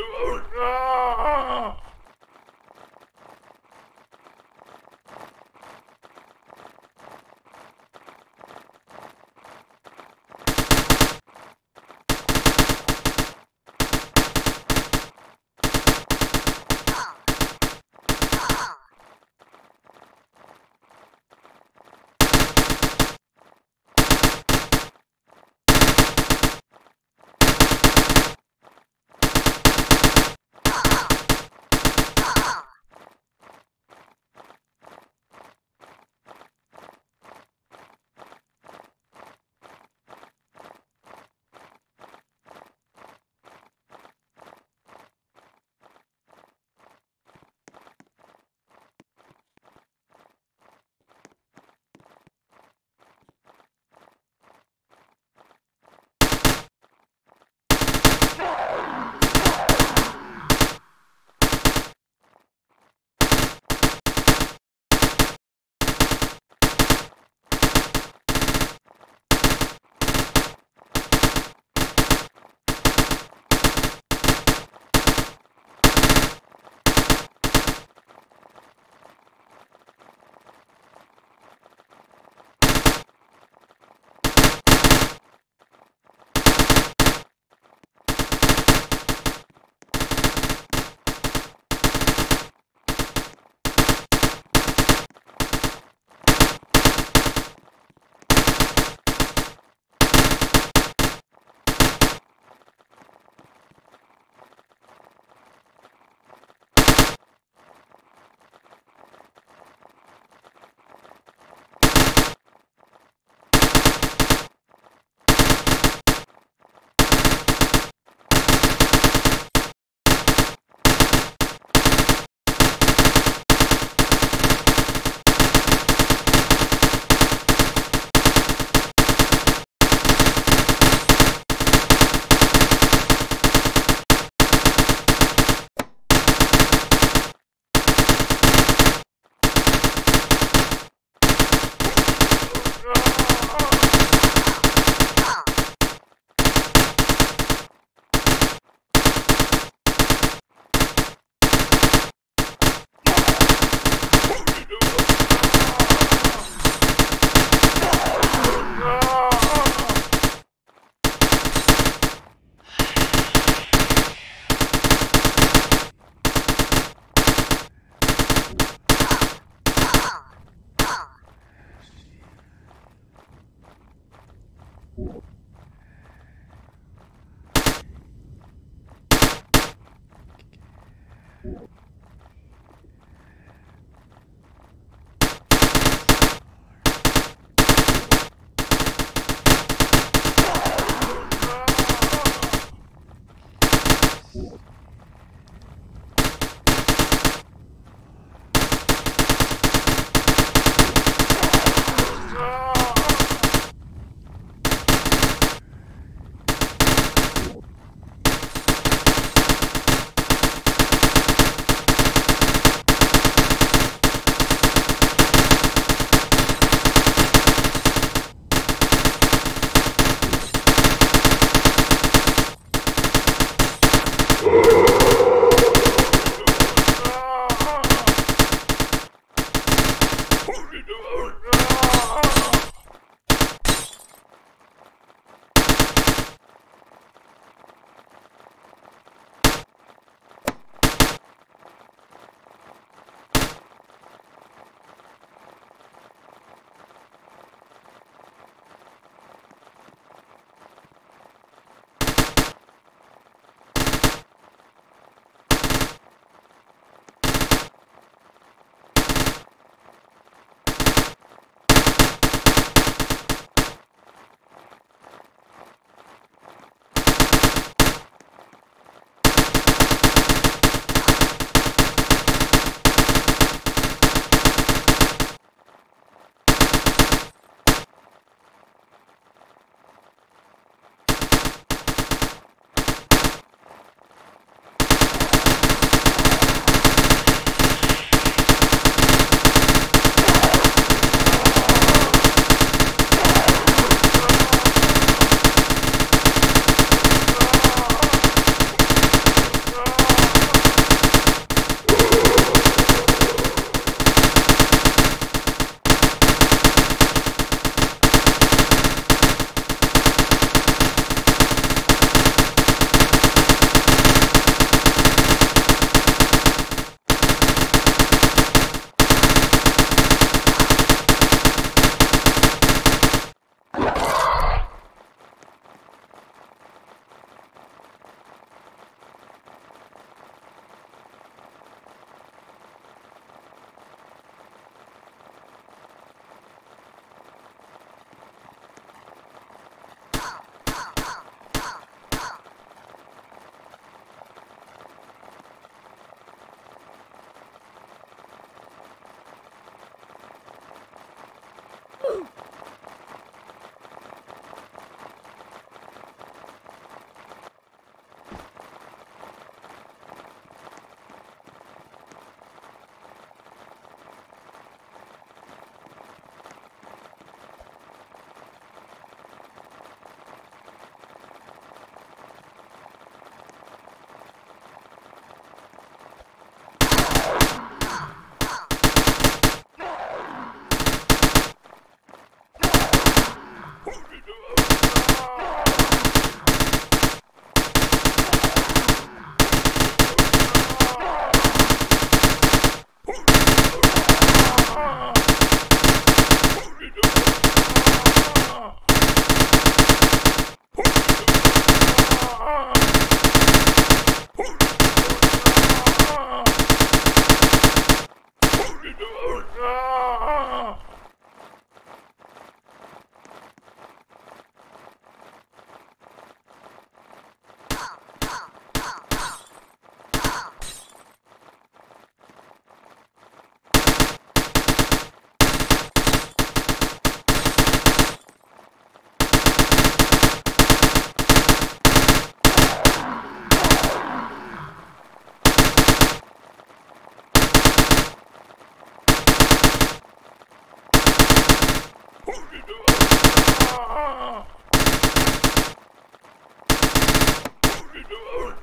Oh, no!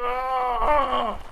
Ah!